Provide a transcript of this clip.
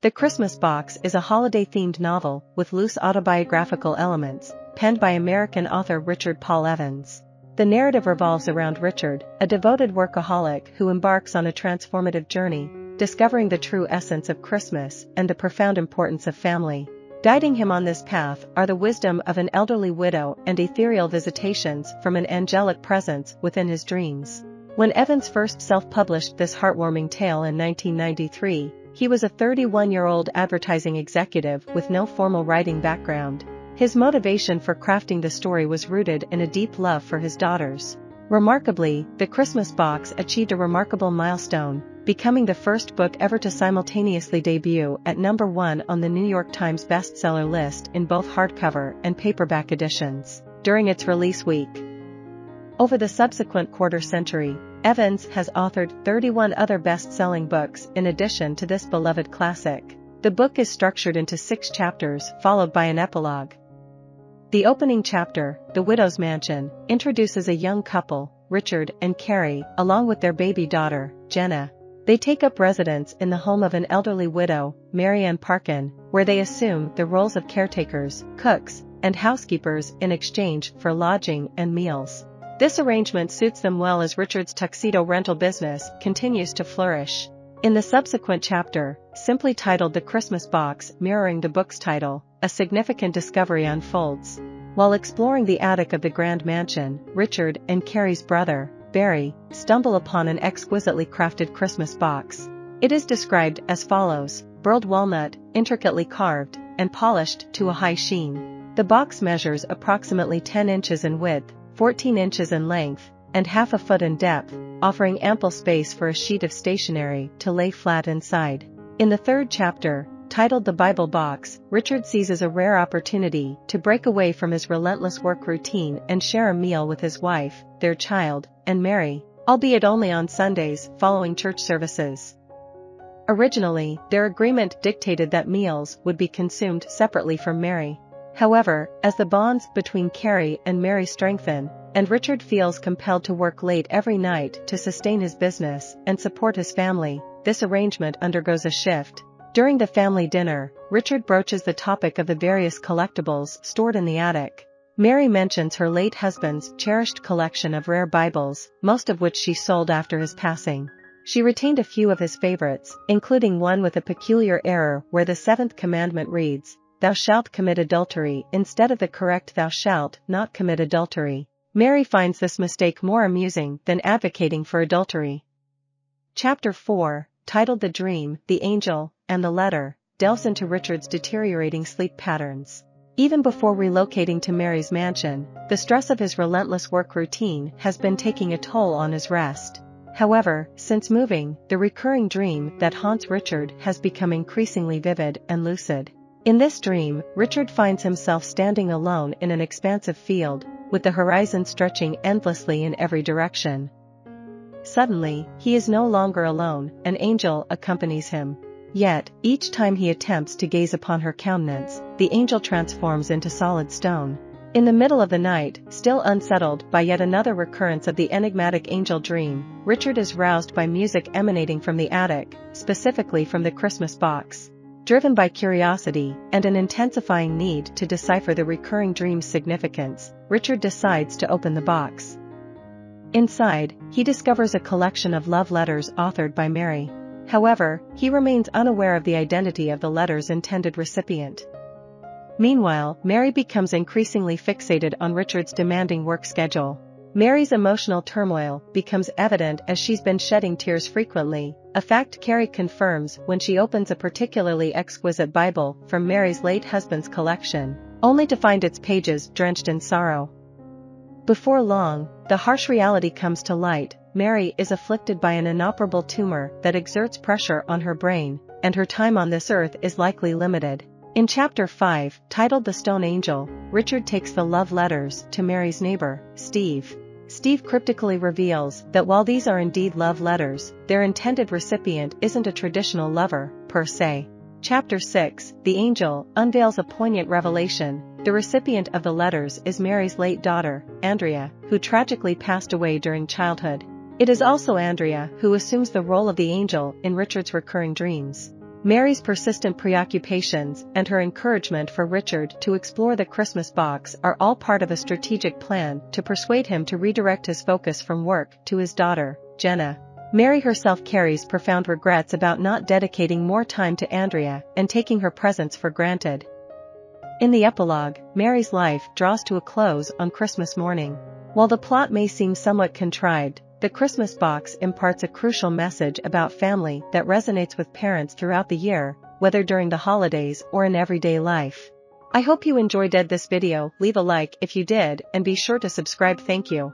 The Christmas Box is a holiday-themed novel with loose autobiographical elements, penned by American author Richard Paul Evans. The narrative revolves around Richard, a devoted workaholic who embarks on a transformative journey, discovering the true essence of Christmas and the profound importance of family. Guiding him on this path are the wisdom of an elderly widow and ethereal visitations from an angelic presence within his dreams. When Evans first self-published this heartwarming tale in 1993, he was a 31-year-old advertising executive with no formal writing background. His motivation for crafting the story was rooted in a deep love for his daughters. Remarkably, The Christmas Box achieved a remarkable milestone, becoming the first book ever to simultaneously debut at number one on the New York Times bestseller list in both hardcover and paperback editions during its release week. Over the subsequent quarter century, Evans has authored 31 other best-selling books in addition to this beloved classic. The book is structured into six chapters followed by an epilogue. The opening chapter, The Widow's Mansion, introduces a young couple, Richard and Keri, along with their baby daughter, Jenna. They take up residence in the home of an elderly widow, Mary Ann Parkin, where they assume the roles of caretakers, cooks, and housekeepers in exchange for lodging and meals. This arrangement suits them well as Richard's tuxedo rental business continues to flourish. In the subsequent chapter, simply titled The Christmas Box mirroring the book's title, a significant discovery unfolds. While exploring the attic of the Grand Mansion, Richard and Keri's brother, Barry, stumble upon an exquisitely crafted Christmas box. It is described as follows, burled walnut, intricately carved, and polished to a high sheen. The box measures approximately 10 inches in width, 14 inches in length, and half a foot in depth, offering ample space for a sheet of stationery to lay flat inside. In the third chapter, titled The Bible Box, Richard seizes a rare opportunity to break away from his relentless work routine and share a meal with his wife, their child, and Mary, albeit only on Sundays following church services. Originally, their agreement dictated that meals would be consumed separately from Mary. However, as the bonds between Keri and Mary strengthen, and Richard feels compelled to work late every night to sustain his business and support his family, this arrangement undergoes a shift. During the family dinner, Richard broaches the topic of the various collectibles stored in the attic. Mary mentions her late husband's cherished collection of rare Bibles, most of which she sold after his passing. She retained a few of his favorites, including one with a peculiar error where the seventh commandment reads, Thou shalt commit adultery instead of the correct Thou shalt not commit adultery. Mary finds this mistake more amusing than advocating for adultery. Chapter 4, titled The Dream, the Angel, and the Letter, delves into Richard's deteriorating sleep patterns. Even before relocating to Mary's mansion, the stress of his relentless work routine has been taking a toll on his rest. However, since moving, the recurring dream that haunts Richard has become increasingly vivid and lucid. In this dream, Richard finds himself standing alone in an expansive field, with the horizon stretching endlessly in every direction. Suddenly, he is no longer alone, an angel accompanies him. Yet, each time he attempts to gaze upon her countenance, the angel transforms into solid stone. In the middle of the night, still unsettled by yet another recurrence of the enigmatic angel dream, Richard is roused by music emanating from the attic, specifically from the Christmas box. Driven by curiosity and an intensifying need to decipher the recurring dream's significance, Richard decides to open the box. Inside, he discovers a collection of love letters authored by Mary. However, he remains unaware of the identity of the letter's intended recipient. Meanwhile, Mary becomes increasingly fixated on Richard's demanding work schedule. Mary's emotional turmoil becomes evident as she's been shedding tears frequently, a fact Keri confirms when she opens a particularly exquisite Bible from Mary's late husband's collection, only to find its pages drenched in sorrow. Before long, the harsh reality comes to light, Mary is afflicted by an inoperable tumor that exerts pressure on her brain, and her time on this earth is likely limited. In chapter 5, titled The Stone Angel, Richard takes the love letters to Mary's neighbor, Steve. Steve cryptically reveals that while these are indeed love letters, their intended recipient isn't a traditional lover, per se. Chapter 6, The Angel, unveils a poignant revelation. The recipient of the letters is Mary's late daughter, Andrea, who tragically passed away during childhood. It is also Andrea who assumes the role of the angel in Richard's recurring dreams. Mary's persistent preoccupations and her encouragement for Richard to explore the Christmas box are all part of a strategic plan to persuade him to redirect his focus from work to his daughter, Jenna. Mary herself carries profound regrets about not dedicating more time to Andrea and taking her presence for granted. In the epilogue, Mary's life draws to a close on Christmas morning. While the plot may seem somewhat contrived, the Christmas box imparts a crucial message about family that resonates with parents throughout the year, whether during the holidays or in everyday life. I hope you enjoyed this video, leave a like if you did and be sure to subscribe thank you.